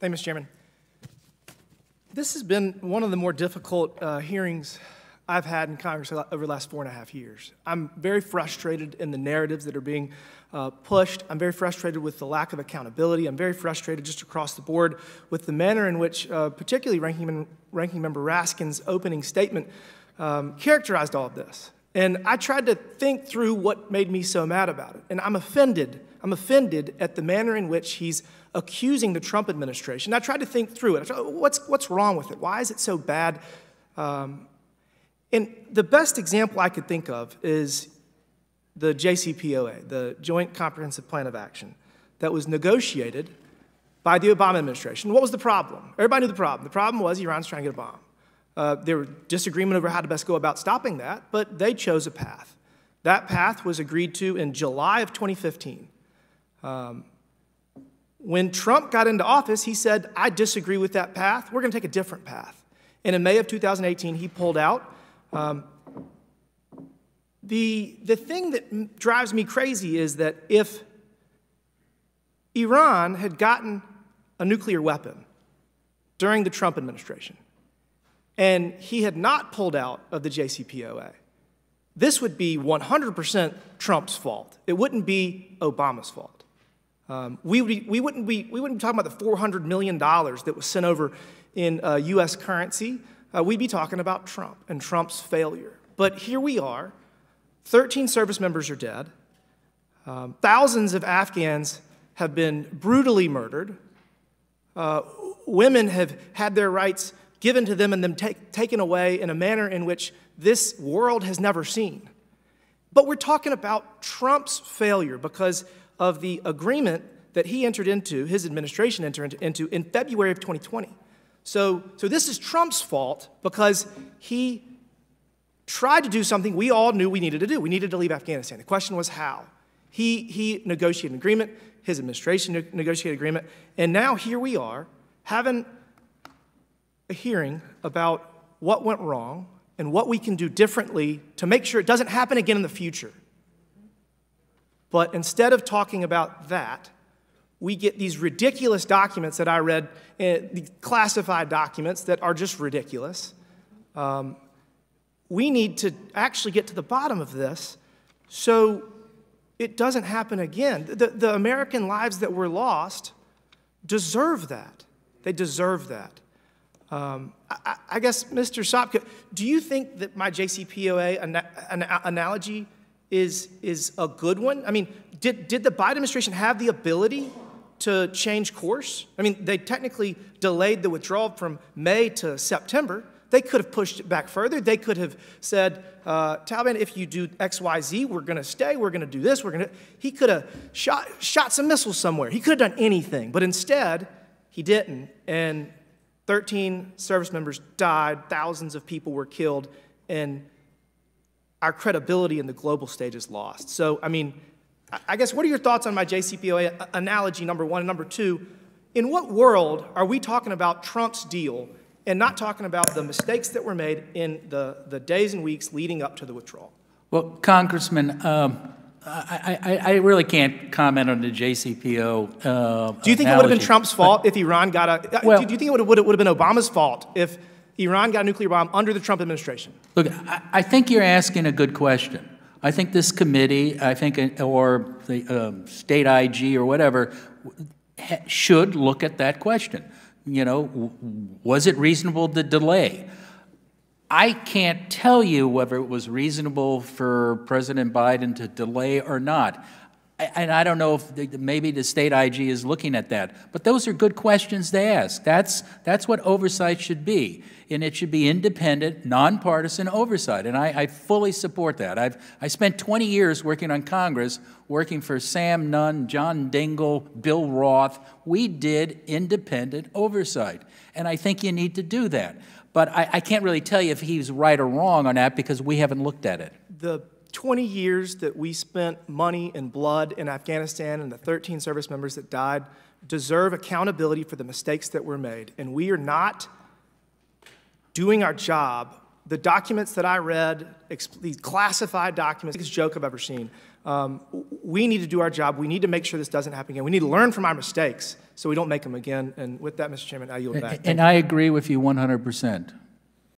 Thank you, Mr. Chairman. This has been one of the more difficult uh, hearings I've had in Congress over the last four and a half years. I'm very frustrated in the narratives that are being uh, pushed. I'm very frustrated with the lack of accountability. I'm very frustrated just across the board with the manner in which, uh, particularly Ranking, Ranking, Member Raskin's opening statement um, characterized all of this. And I tried to think through what made me so mad about it. And I'm offended. I'm offended at the manner in which he's accusing the Trump administration. I tried to think through it. Tried, what's, what's wrong with it? Why is it so bad? Um, and the best example I could think of is the JCPOA, the Joint Comprehensive Plan of Action, that was negotiated by the Obama administration. What was the problem? Everybody knew the problem. The problem was Iran's trying to get a bomb. Uh, there was disagreement over how to best go about stopping that, but they chose a path. That path was agreed to in July of 2015. Um, when Trump got into office, he said, I disagree with that path. We're going to take a different path. And in May of 2018, he pulled out. Um, the, the thing that drives me crazy is that if Iran had gotten a nuclear weapon during the Trump administration and he had not pulled out of the JCPOA, this would be 100% Trump's fault. It wouldn't be Obama's fault. Um, we, would, we, wouldn't be, we wouldn't be talking about the $400 million that was sent over in uh, US currency. Uh, we'd be talking about Trump and Trump's failure. But here we are 13 service members are dead. Um, thousands of Afghans have been brutally murdered. Uh, women have had their rights given to them and then take, taken away in a manner in which this world has never seen. But we're talking about Trump's failure because of the agreement that he entered into, his administration entered into in February of 2020. So, so this is Trump's fault because he tried to do something we all knew we needed to do. We needed to leave Afghanistan. The question was how. He, he negotiated an agreement, his administration negotiated an agreement, and now here we are having a hearing about what went wrong and what we can do differently to make sure it doesn't happen again in the future. But instead of talking about that, we get these ridiculous documents that I read, uh, classified documents that are just ridiculous. Um, we need to actually get to the bottom of this so it doesn't happen again. The, the American lives that were lost deserve that. They deserve that. Um, I, I, guess, Mr. Sopko, do you think that my JCPOA an, an analogy is, is a good one? I mean, did, did the Biden administration have the ability to change course? I mean, they technically delayed the withdrawal from May to September. They could have pushed it back further. They could have said, uh, Taliban, if you do X, Y, Z, we're going to stay. We're going to do this. We're going to. He could have shot, shot some missiles somewhere. He could have done anything. But instead, he didn't. And 13 service members died. Thousands of people were killed. And our credibility in the global stage is lost. So, I mean, I guess what are your thoughts on my JCPOA analogy, number one? And number two, in what world are we talking about Trump's deal and not talking about the mistakes that were made in the, the days and weeks leading up to the withdrawal? Well, Congressman, um, I, I, I, really can't comment on the JCPO. Uh, do you think analogy, it would have been Trump's fault if Iran got a? Uh, well, do you think it would have, would have been Obama's fault if Iran got a nuclear bomb under the Trump administration? Look, I, I think you're asking a good question. I think this committee, I think, or the um, state IG or whatever, should look at that question you know, was it reasonable to delay? I can't tell you whether it was reasonable for President Biden to delay or not. And I don't know if maybe the state IG is looking at that. But those are good questions to ask. That's, that's what oversight should be. And it should be independent, nonpartisan oversight. And I, I fully support that. I've, I spent 20 years working on Congress, working for Sam Nunn, John Dingell, Bill Roth. We did independent oversight. And I think you need to do that. But I, I can't really tell you if he's right or wrong on that because we haven't looked at it. The 20 years that we spent money and blood in Afghanistan and the 13 service members that died deserve accountability for the mistakes that were made. And we are not doing our job. The documents that I read, these classified documents, biggest joke I've ever seen. Um, we need to do our job. We need to make sure this doesn't happen again. We need to learn from our mistakes so we don't make them again. And with that, Mr. Chairman, I yield back. And I agree with you 100%.